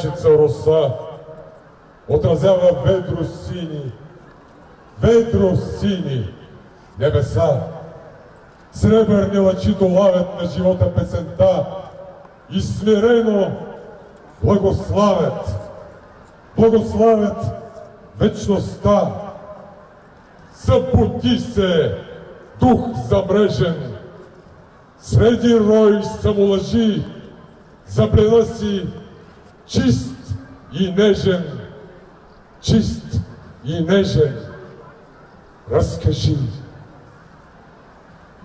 Капчица роса отразява ведро сини, ведро сини небеса. Сребърни лъчи долавят на живота песента и смирено благославят, благославят вечността. Събуди се, дух замрежен, среди рой самолъжи, заплена си чист и нежен, чист и нежен. Разкажи,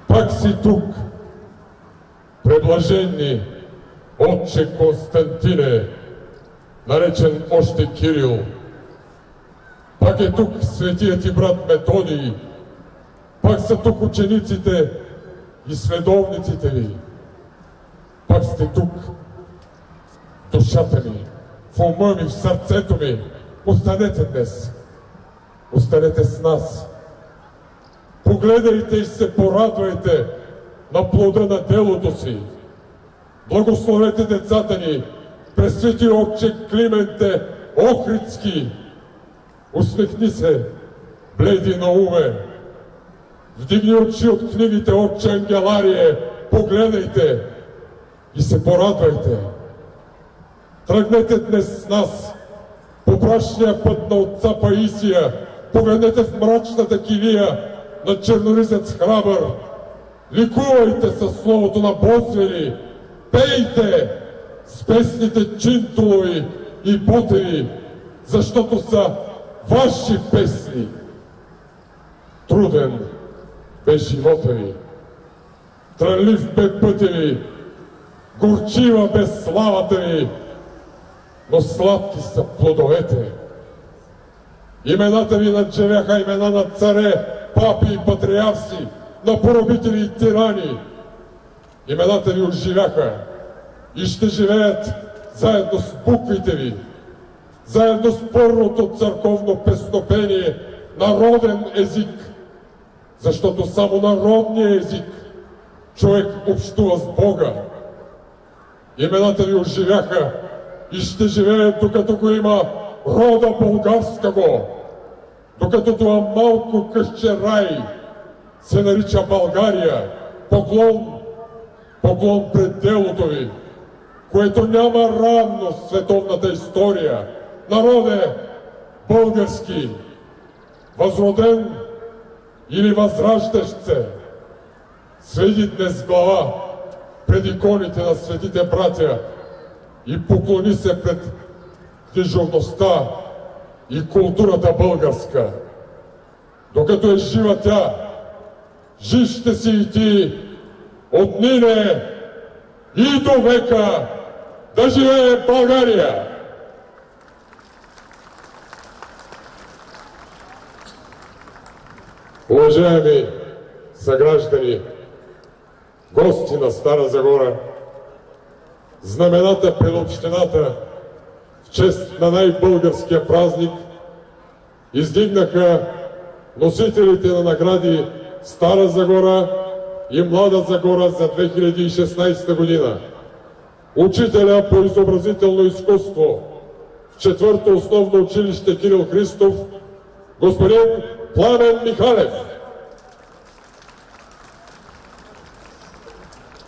пак си тук, преблаженни, отче Константине, наречен още Кирил. Пак е тук светият ти брат Методий, пак са тук учениците и следовниците ви. Пак сте тук, душата ми, в ума ми, в сърцето ми. Останете днес. Останете с нас. Погледайте и се порадвайте на плода на делото си. Благословете децата ни, пресвети отче Клименте Охридски. Усмехни се, бледи на уме. Вдигни очи от книгите отче Ангеларие, погледайте и се порадвайте. Тръгнете днес с нас по брачния път на отца Паисия, погледнете в мрачната килия на черноризец храбър. Ликувайте със словото на Босвели, пейте с песните Чинтулови и Ботеви, защото са ваши песни. Труден бе живота ви, трънлив бе пътя ви, горчива бе славата ви, но сладки са плодовете. Имената ви наджевяха имена на царе, папи и патриарси, на поробители и тирани. Имената ви оживяха и ще живеят заедно с буквите ви, заедно с първото църковно песнопение, народен език, защото само народния език човек общува с Бога. Имената ви оживяха и ще живеят докато го има рода българскаго, докато това малко къще рай се нарича България. Поклон, поклон пред делото ви, което няма равно в световната история. Народе български, възроден или възраждащ се, сведи днес глава пред иконите на светите братя и поклони се пред книжовността и културата българска. Докато е жива тя, жив ще си и ти, отнине и до века да живее България! Уважаеми съграждани, гости на Стара Загора, знамената пред общината в чест на най-българския празник издигнаха носителите на награди Стара Загора и Млада Загора за 2016 година. Учителя по изобразително изкуство в четвърто основно училище Кирил Христов, господин Пламен Михалев.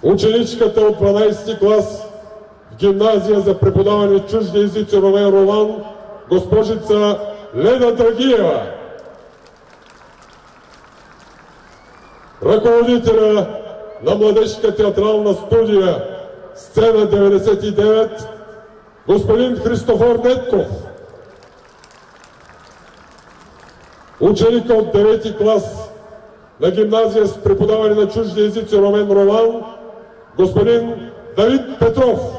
Ученичката от 12 клас гимназия за преподаване чужди езици Ромен Ролан, госпожица Леда Драгиева. Ръководителя на младежка театрална студия Сцена 99, господин Христофор Нетков. Ученика от 9 клас на гимназия с преподаване на чужди езици Ромен Ролан, господин Давид Петров.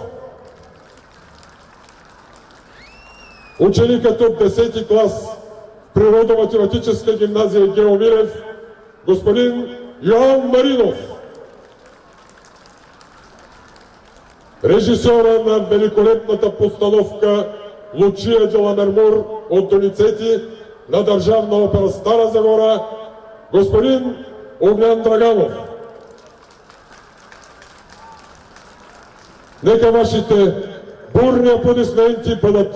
Ученикът от 10 клас в природо-математическа гимназия Гео Милев, господин Йоан Маринов. Режисьора на великолепната постановка Лучия Джаламермур от Доницети на Държавна опера Стара Загора, господин Огнян Драганов. Нека вашите бурни аплодисменти бъдат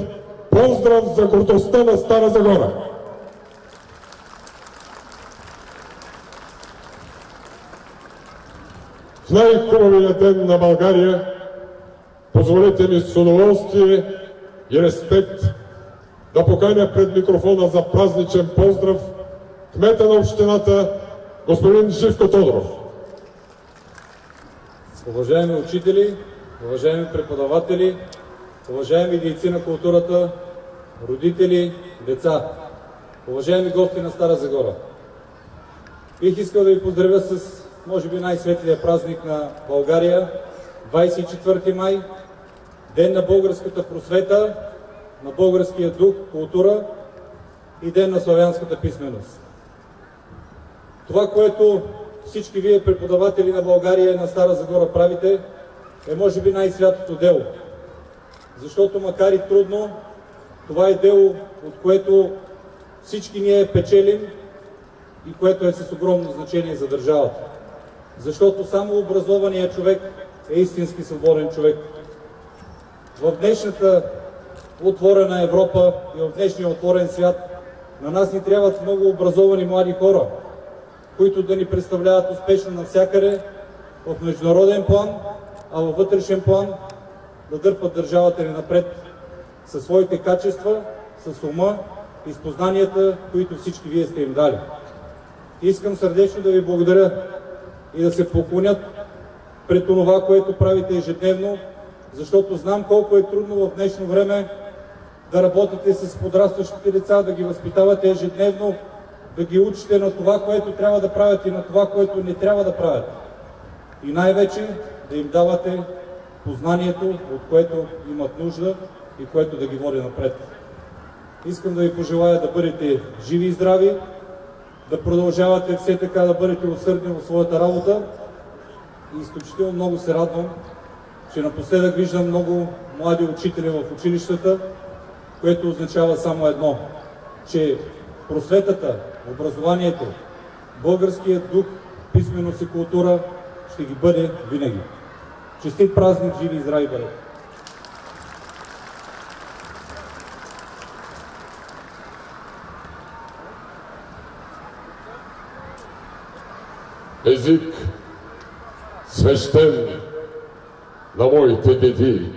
поздрав за гордостта на Стара Загора. В най-хубавия ден на България позволете ми с удоволствие и респект да поканя пред микрофона за празничен поздрав кмета на общината господин Живко Тодоров. Уважаеми учители, уважаеми преподаватели, уважаеми дейци на културата, родители, деца, уважаеми гости на Стара Загора. Бих искал да ви поздравя с, може би, най-светлия празник на България, 24 май, Ден на българската просвета, на българския дух, култура и Ден на славянската писменост. Това, което всички вие преподаватели на България и на Стара Загора правите, е може би най-святото дело. Защото макар и трудно, това е дело, от което всички ние печелим и което е с огромно значение за държавата. Защото само образованият човек е истински свободен човек. В днешната отворена Европа и в днешния отворен свят на нас ни трябват много образовани млади хора, които да ни представляват успешно навсякъде в международен план, а във вътрешен план да дърпат държавата ни напред със своите качества, с ума и с познанията, които всички вие сте им дали. Искам сърдечно да ви благодаря и да се поклонят пред това, което правите ежедневно, защото знам колко е трудно в днешно време да работите с подрастващите деца, да ги възпитавате ежедневно, да ги учите на това, което трябва да правят и на това, което не трябва да правят. И най-вече да им давате познанието, от което имат нужда и което да ги води напред. Искам да ви пожелая да бъдете живи и здрави, да продължавате все така да бъдете усърдни в своята работа и изключително много се радвам, че напоследък виждам много млади учители в училищата, което означава само едно, че просветата, образованието, българският дух, писменост и култура ще ги бъде винаги. Честит празник, живи и здрави бъдете! Език свещен на моите деди,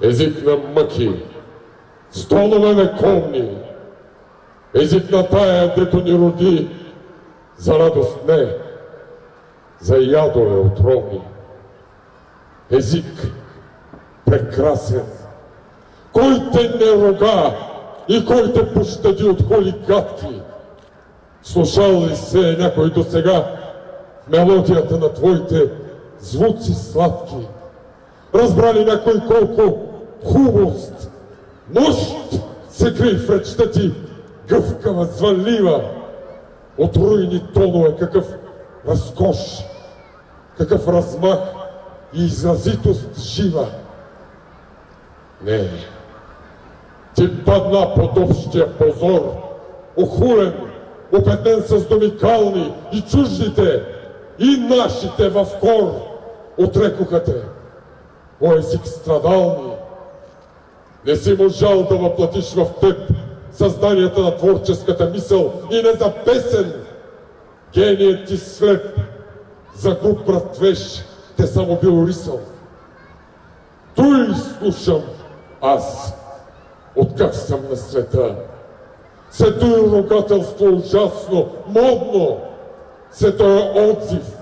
език на мъки, столове вековни, език на тая, дето ни роди, за радост не, за ядове отровни. Език прекрасен, кой те не рога и кой те пощади от холи гадки. Слушал ли се някой до сега мелодията на твоите звуци сладки? Разбрали някой колко хубост, нощ се крие в речта ти, гъвкава, звалива, от руйни тонове, какъв разкош, какъв размах и изразитост жива. Не, ти падна под общия позор, охулен, опетен с домикални и чуждите, и нашите в хор, отрекоха те. О език страдални, не си можал да въплатиш в теб създанията на творческата мисъл и не за песен. Геният ти след за груб братвеж те само бил рисъл. Той слушам аз, откак съм на света. Се той ругателство ужасно, модно, се той отзив,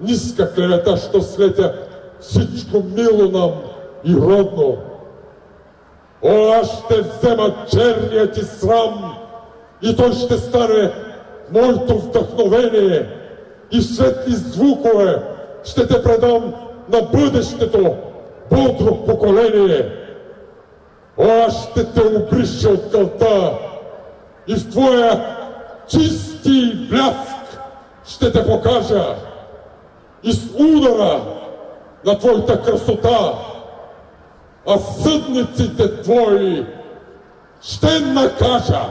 ниска клевета, що слетя всичко мило нам и родно. О, аз ще взема черния ти срам. И той ще стане моето вдъхновение. И светли звукове ще те предам на бъдещето бодро поколение. Аз ще те обрища от кълта и в твоя чисти бляск ще те покажа и с удара на твоята красота а съдниците твои ще накажа.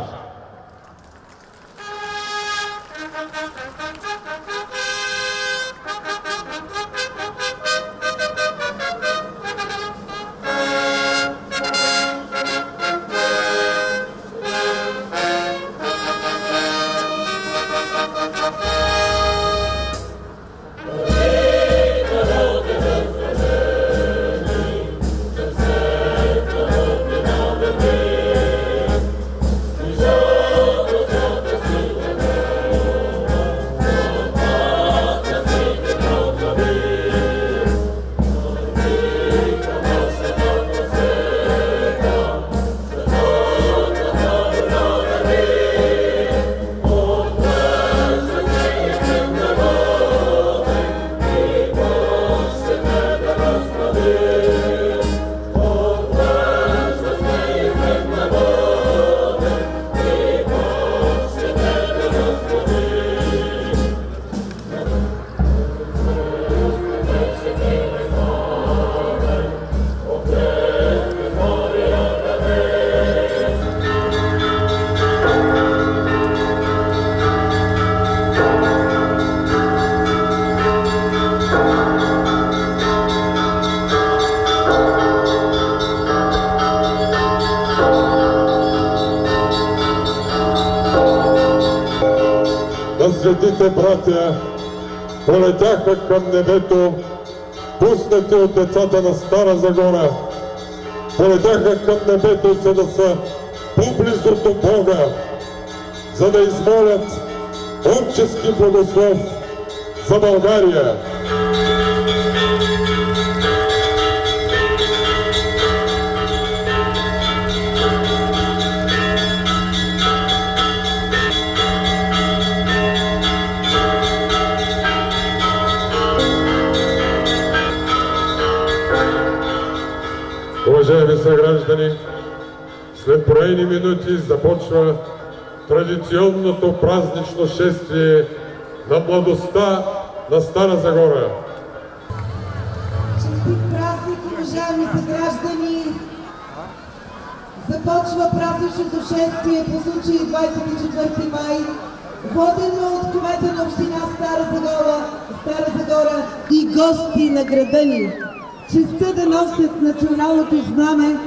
Братя полетяха към небето, пуснати от децата на Стара Загора. Полетяха към небето, за да са по-близо до Бога, за да измолят отчески благослов за България. Уважаеми съграждани, след броени минути започва традиционното празнично шествие на младостта на Стара Загора. Честит празник, уважаеми съграждани! Започва празничното шествие по случай 24 май, водено от кмета на община Стара Загора, Стара Загора и гости на града ни. Честа да носят националното знаме,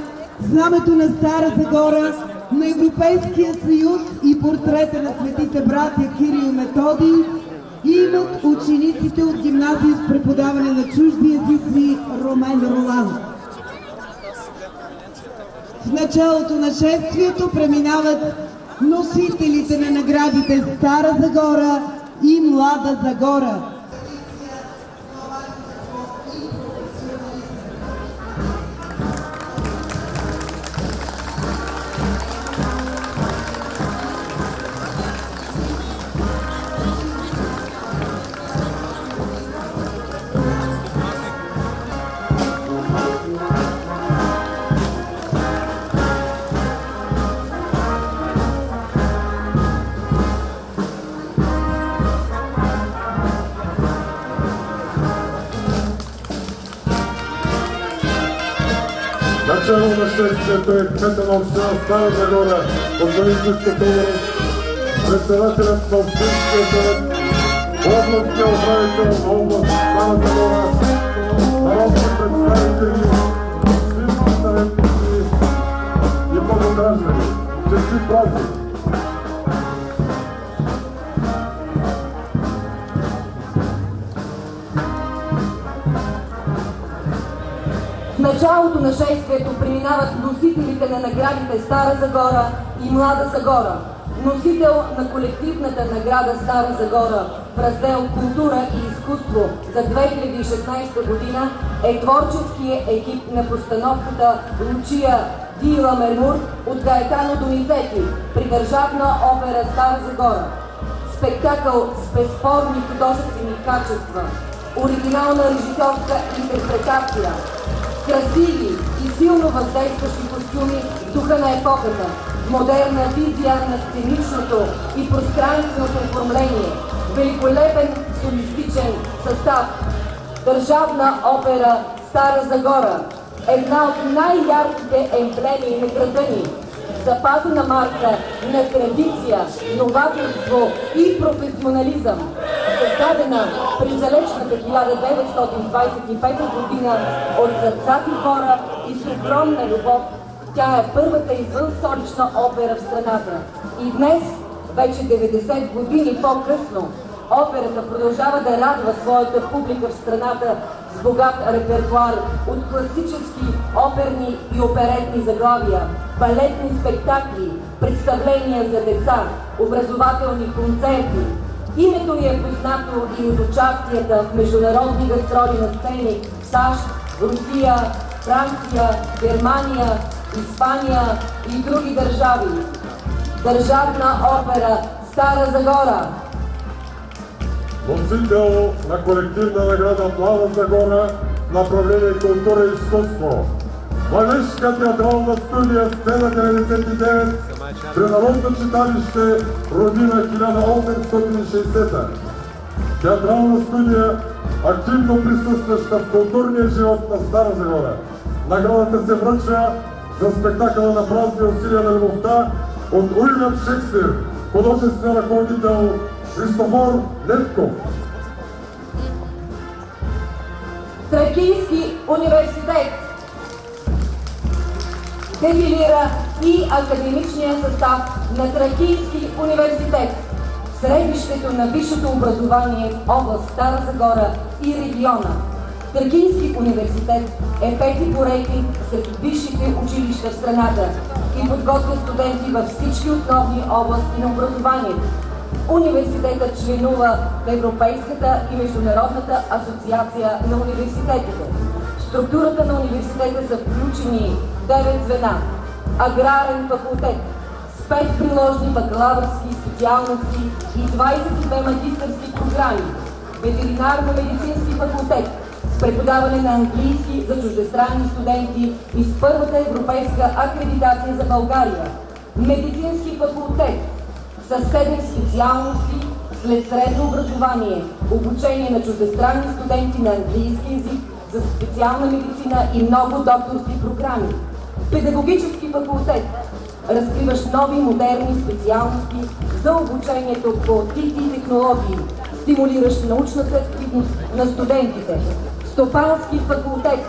знамето на Стара Загора, на Европейския съюз и портрета на светите братя Кирил и Методий имат учениците от гимназия с преподаване на чужди езици Ромен Ролан. В началото на шествието преминават носителите на наградите Стара Загора и Млада Загора. На шествието е кмета на община Стара Загора, Организацията Тодоров, председателят на Общинския съвет, областния управител на област Стара Загора, народни представители, началото на шествието преминават носителите на наградите Стара Загора и Млада Загора. Носител на колективната награда Стара Загора в раздел Култура и изкуство за 2016 година е творческия екип на постановката Лучия Дила Мермур от Гаетано Донизети при Държавна опера Стара Загора. Спектакъл с безспорни художествени качества, оригинална режисьорска интерпретация, красиви и силно въздействащи костюми в духа на епохата, модерна визия на сценичното и пространственото оформление, великолепен солистичен състав, Държавна опера Стара Загора, една от най-ярките емблеми на града ни, запазена марка на традиция, новаторство и професионализъм, създадена през далечната 1925 година от сърцати хора и с огромна любов. Тя е първата извън столична опера в страната. И днес, вече 90 години по-късно, операта продължава да радва своята публика в страната с богат репертуар от класически оперни и оперетни заглавия, балетни спектакли, представления за деца, образователни концерти. Името й е познато и от участията в международни гастроли на сцени в САЩ, Русия, Франция, Германия, Испания и други държави. Държавна опера Стара Загора Носител на колективна награда Млада Загора, направление култура и изкуство. Младежка театрална студия Сцена 99 при Народно читалище Родина 1860. Театрална студия, активно присъстваща в културния живот на Стара Загора. Наградата се връчва за спектакъла на празни усилия на любовта от Уилям Шекспир, художествен ръководител Христофор Левков. Тракийски университет дефилира и академичния състав на Тракийски университет, средището на висшето образование в област Стара Загора и региона. Тракийски университет е пети по рейтинг сред висшите училища в страната и подготвя студенти във всички основни области на образованието. Университетът членува в Европейската и Международната асоциация на университетите. Структурата на университета са включени 9 звена. Аграрен факултет с 5 приложни бакалавърски специалности и 22 магистърски програми. Ветеринарно-медицински факултет с преподаване на английски за чуждестранни студенти и с първата европейска акредитация за България. Медицински факултет с 7 специалности след средно образование, обучение на чуждестранни студенти на английски язик за специална медицина и много докторски програми. Педагогически факултет, разкриващ нови модерни специалности за обучението по ТИТ и технологии, стимулиращ научната активност на студентите. Стопански факултет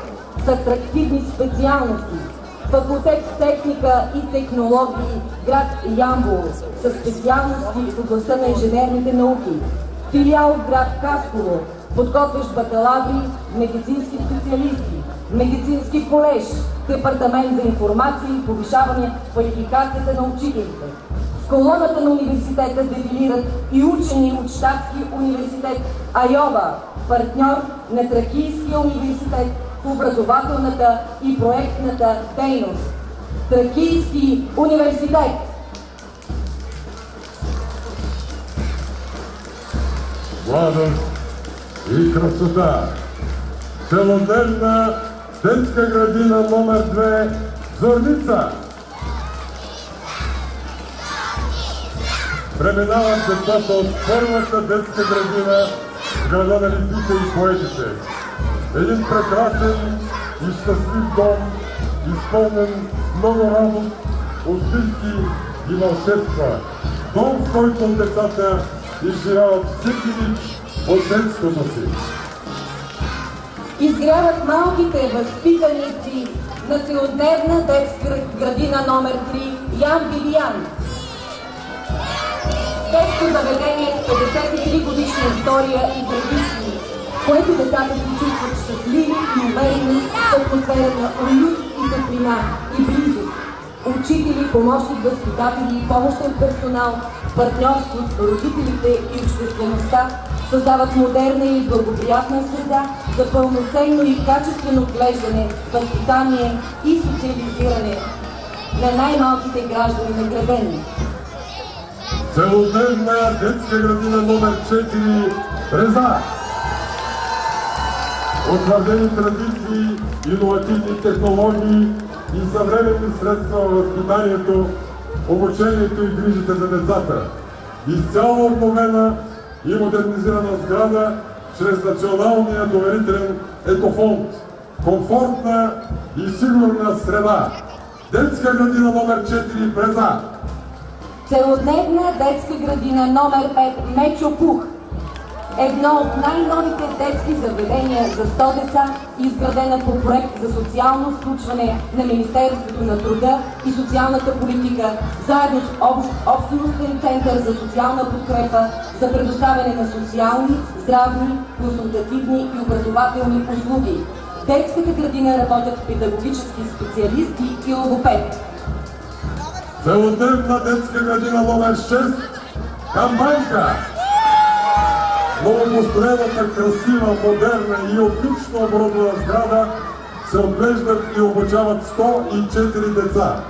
с атрактивни специалности, Факултет техника и технологии, град Ямбол, със специалности в областта на инженерните науки. Филиал град Хасково, подготвящ бакалаври, медицински специалисти. Медицински колеж, департамент за информация и повишаване квалификацията на учителите. В колоната на университета дефилират и учени от Штатски университет Айова, партньор на Тракийския университет в образователната и проектната дейност. Тракийски университет. Младост и красота. Целодневна детска градина номер 2 Зорница. Преминават децата от първата детска градина в града на лисите и поетите. Един прекрасен и щастлив дом изпълнен с много радост, усмивки и вълшебства. Дом, в който децата изживяват всеки вид от детството си. Изгряват малките възпитаници на целодневна детска градина номер 3 Ян Бибиян. Детско заведение с 53 годишна история и традиции, което децата се чувстват щастливи и уверени в атмосфера на уют и топлина и близост. Учители, помощни възпитатели и помощен персонал партньорство с родителите и обществеността създават модерна и благоприятна среда за пълноценно и качествено отглеждане, възпитание и социализиране на най-малките граждани на градени. Целодневна детска градина номер 4 Реза. Утвърдени традиции, иновативни технологии и съвременни средства в възпитанието, обучението и грижите за децата. Изцяло обновена и модернизирана сграда чрез Националния доверителен екофонд. Комфортна и сигурна среда. Детска градина номер 4 Бреза. Целодневна детска градина номер 5 Мечо Пух. Едно от най-новите детски заведения за 100 деца, изградена по проект за социално включване на Министерството на труда и социалната политика, заедно с общ, общностен център за социална подкрепа за предоставяне на социални, здравни, консултативни и образователни услуги. В детската градина работят педагогически специалисти и логопед. Целодневна детска градина номер 6 Камбанка. Новопостроената, красива, модерна и отлично оборудвана сграда се отглеждат и обучават 104 деца.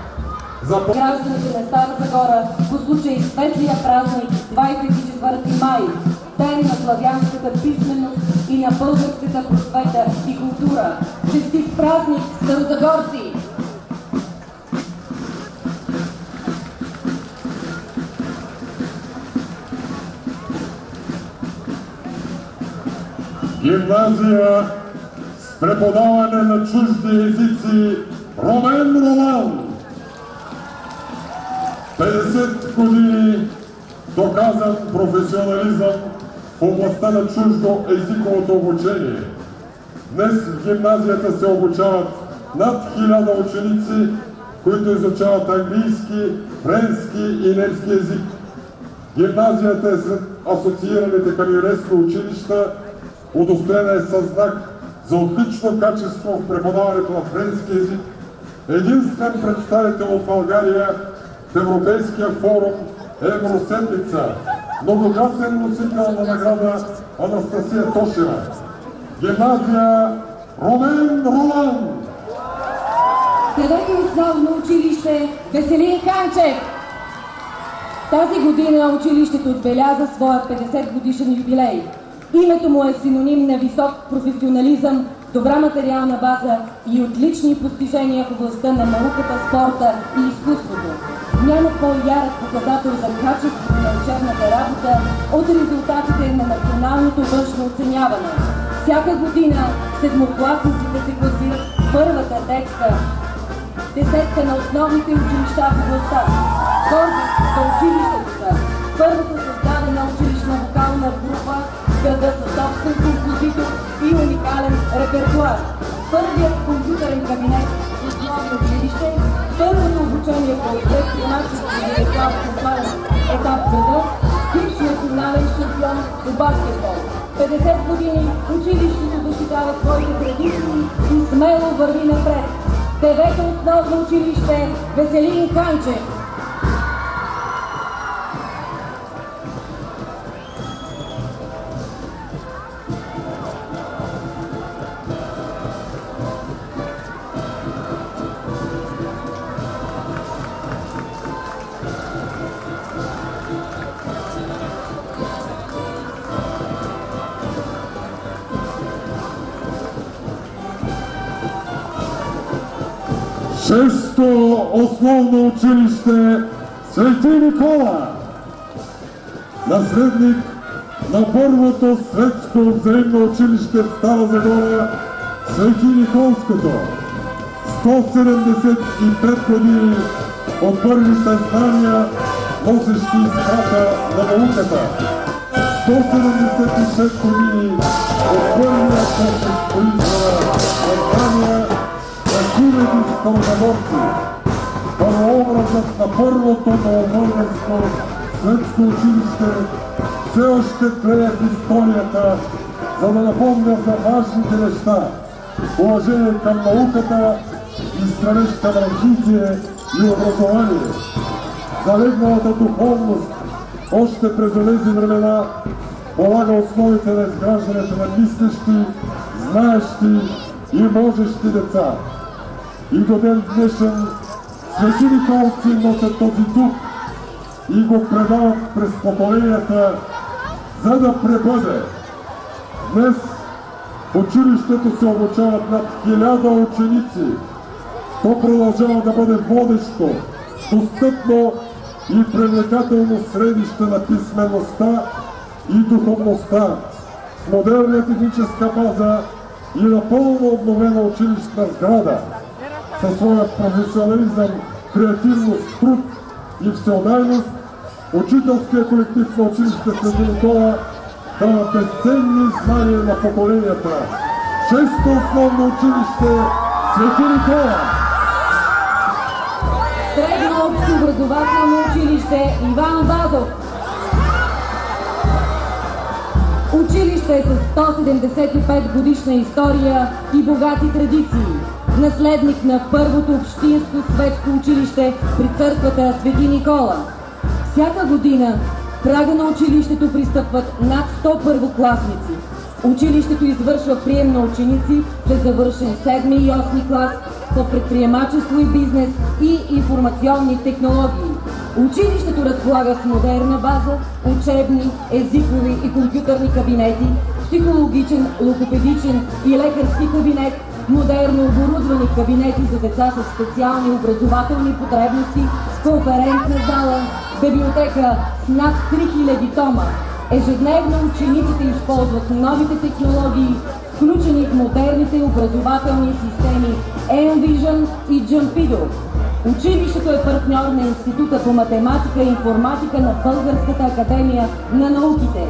За гражданите на Стара Загора по случай светлия празник 24 май, ден на славянската писменост и на българската просвета и култура. Честит празник, старозагорци! Гимназия с преподаване на чужди езици Ромен Ролан. 50 години доказан професионализъм в областта на чуждо езиковото обучение. Днес в гимназията се обучават над хиляда ученици, които изучават английски, френски и немски език. Гимназията е сред асоциираните към ЮНЕСКО училища, удостоена е със знак за отлично качество в преподаването на френски език, единствен представител от България в Европейския форум Евроседмица, многократен носител на награда Анастасия Тошева. Гимназия Ромен Ролан. Където основно училище Веселин Ханчев. Тази година училището отбеляза своя 50 годишен юбилей. Името му е синоним на висок професионализъм, добра материална база и отлични постижения в областта на науката, спорта и изкуството. Няма по-ярък показател за качеството на учебната работа от резултатите на националното външно оценяване. Всяка година седмокласниците се класират първата детска десетка на основните училища в областта. Гордост за училището са първото създадена училищна вокална група града със собствен композитор и уникален репертуар. Първият компютърен кабинет в основно училище, първото обучение по предприемачество деца в основен етап града, бивш национален шампион по баскетбол. 50 години училището защитава своите традиции и смело върви напред. Девето основно училище Веселин Ханчев. Шесто основно училище Свети Никола. Наследник на първото светско взаимно училище в Стара Загора Свети Николското. 175 години от първите знания, носещи изкрата на науката. 176 години от първия почет по избора на знания на хиляди старозагорци. Първообразът на първото новобългарско светско училище все още в историята, за да напомня за важните неща, уважение към науката и стремеж към развитие и образование. Залегналата духовност още през тези времена полага основите на изграждането на мислещи, знаещи и можещи деца. И до ден днешен свети николци носят този дух и го предават през поколенията, за да пребъде. Днес в училището се обучават над хиляда ученици. То продължава да бъде водещо, достъпно и привлекателно средище на писмеността и духовността с модерна техническа база и напълно обновена училищна сграда със своя професионализъм, креативност, труд и всеодайност, учителския колектив на училище Свети Никола дава безценни знания на поколенията. Шесто основно училище Свети Никола. Средно образователно училище Иван Вазов. Училище с 175 годишна история и богати традиции. Наследник на първото общинско светско училище при църквата Свети Никола. Всяка година прага на училището пристъпват над 100 първокласници. Училището извършва прием на ученици след завършен 7 и 8 клас по предприемачество и бизнес и информационни технологии. Училището разполага с модерна база, учебни, езикови и компютърни кабинети, психологичен, логопедичен и лекарски кабинет, модерно оборудвани кабинети за деца с специални образователни потребности, конферентна зала, библиотека с над 3000 тома. Ежедневно учениците използват новите технологии, включени в модерните образователни системи Envision и Jumpido. Училището е партньор на Института по математика и информатика на Българската академия на науките.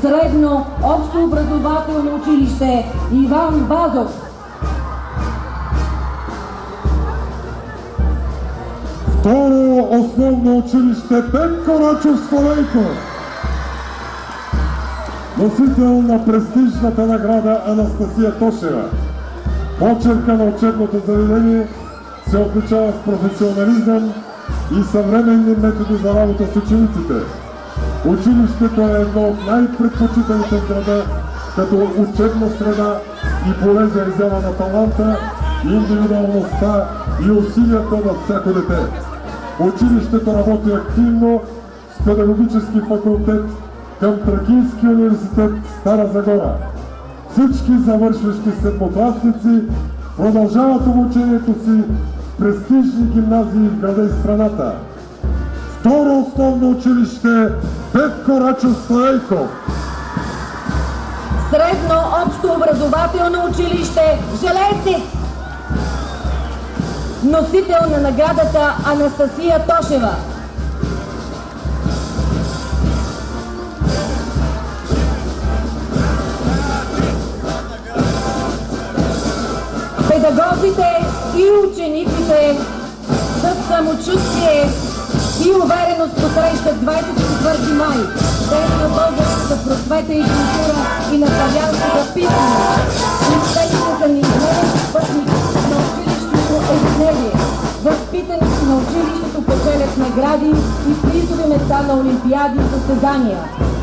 Средно общо образователно училище Иван Базов. Второ основно училище Петко Рачов Славейко. Носител на престижната награда Анастасия Тошева. Почерка на учебното заведение се отличава с професионализъм и съвременни методи за работа с учениците. Училището е едно от най-предпочитаните в като учебна среда и поле за изява на таланта, индивидуалността и усилията на всяко дете. Училището работи активно с педагогически факултет към Тракийски университет Стара Загора. Всички завършващи седмокласници продължават обучението си престижни гимназии в града и страната. Второ основно училище Петко Рачов Славейков. Средно общо образователно училище Железник. Носител на наградата Анастасия Тошева. Педагозите и учениците с самочувствие и увереност посрещат 24 май, Ден на българската просвета и култура и на славянската писменост. Успехите са неизменен спътник на училищното ежедневие. Възпитаници на училището печелят награди и призови места на олимпиади и състезания.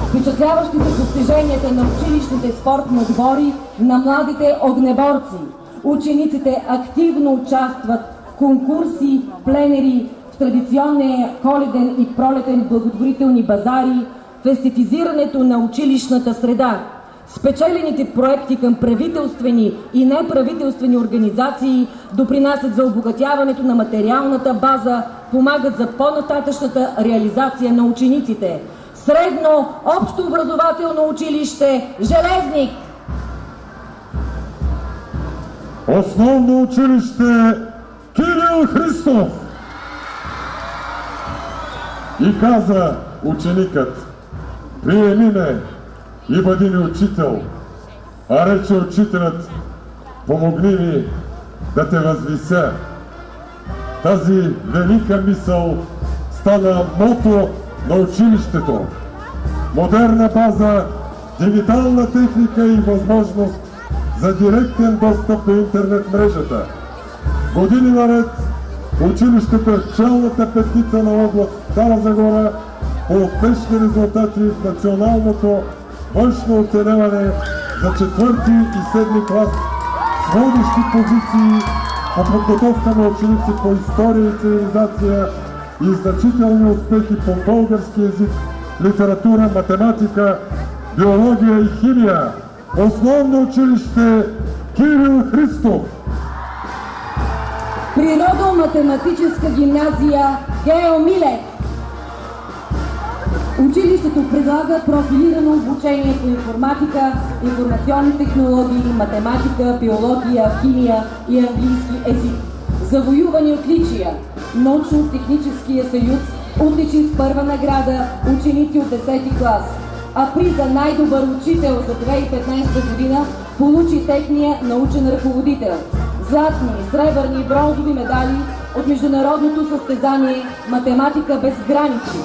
Впечатляващи са постиженията на училищните спортни отбори на младите огнеборци. Учениците активно участват в конкурси, пленери, в традиционния коледен и пролетен благотворителни базари, в естетизирането на училищната среда. Спечелените проекти към правителствени и неправителствени организации допринасят за обогатяването на материалната база, помагат за по-нататъчната реализация на учениците. Средно общо образователно училище Железник. Основно училище Кирил Христов! И каза ученикът, приеми ме и бъди ми учител. А рече учителят, помогни ми да те възвися. Тази велика мисъл стана мото на училището. Модерна база, дигитална техника и възможност за директен достъп до интернет мрежата. Години наред училището е в челната петица на област Стара Загора по успешни резултати в националното външно оценяване за четвърти и седми клас с водещи позиции по подготовка на ученици по история и цивилизация и значителни успехи по български язик, литература, математика, биология и химия. Основно училище Кирил Христов. Природо-математическа гимназия Гео Миле. Училището предлага профилирано обучение по информатика, информационни технологии, математика, биология, химия и английски език. Завоювани отличия. Научно-техническия съюз отличи с първа награда ученици от 10 клас. А приза най-добър учител за 2015 година получи техния научен ръководител. Златни, сребърни и бронзови медали от международното състезание Математика без граници.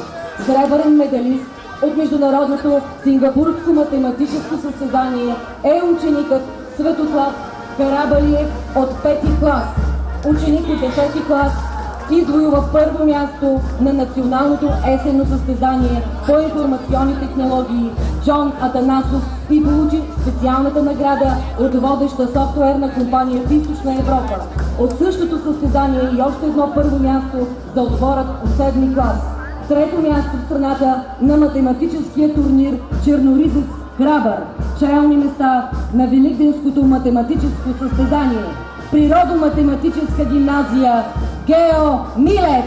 Сребърен медалист от международното сингапурско математическо състезание е ученикът Светослав Карабалиев от 5 клас. Ученик от 10 клас извоюва първо място на националното есенно състезание по информационни технологии Джон Атанасов и получи специалната награда от водеща софтуерна компания в Източна Европа. От същото състезание и още едно първо място за отборът от 7 клас. Трето място в страната на математическия турнир Черноризец Храбър. Челни места на Великденското математическо състезание. Природо-математическа гимназия Гео Милев.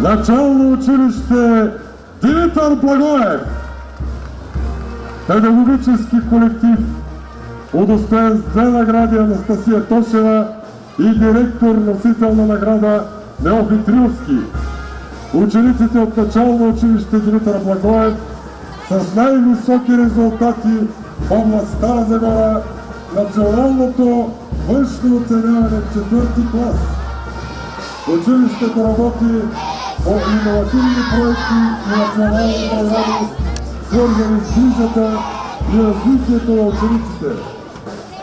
Начално училище Димитър Благоев. Педагогически колектив удостоен с две награди Анастасия Тошева и директор носител на награда Неофит Рилски. Учениците от начално училище Димитър Благоев с най-високи резултати в област Стара Загора националното външно оценяване в четвърти клас. Училището работи по иновативни проекти и национални програми, свързани с грижата и развитието на учениците.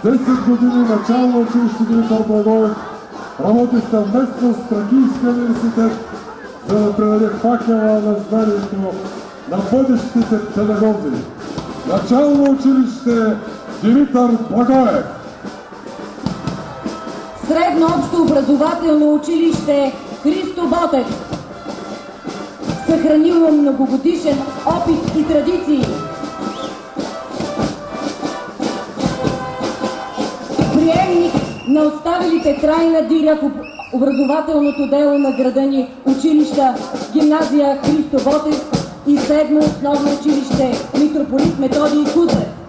10 години начално училище Димитър Благоев работи съвместно с Тракийския университет, за да предаде факела на знанието на бъдещите педагози. Начално училище Димитър Благоев. Средно общо образователно училище Христо Ботев. Съхранило многогодишен опит и традиции. Приемник на оставилите трайна диря в образователното дело на града ни училища гимназия Христо Ботев и седмо основно училище Митрополит Методий Кузев.